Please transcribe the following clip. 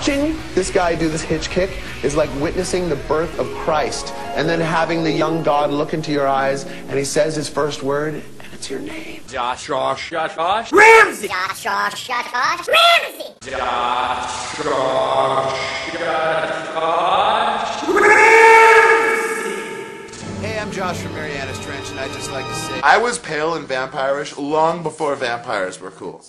Watching this guy do this hitch kick is like witnessing the birth of Christ and then having the young God look into your eyes and he says his first word and it's your name. Josh, Josh, Josh, Josh. Ramsay! Josh, Josh, Josh, Josh, Ramsay! Hey, I'm Josh from Marianas Trench, and I'd just like to say I was pale and vampirish long before vampires were cool.